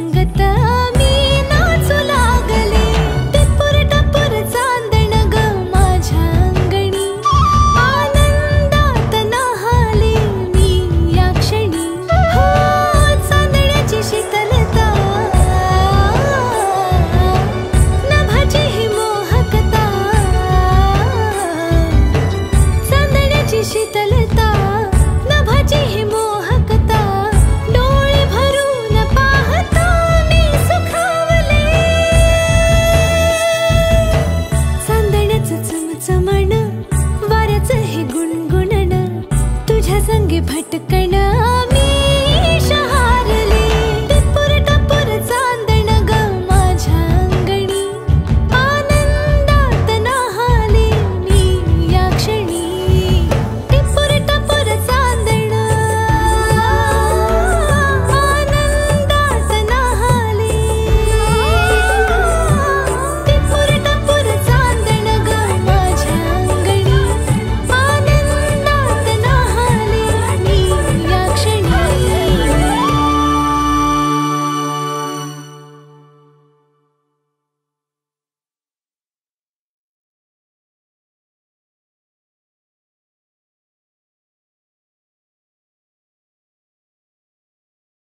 माझी माझी संगत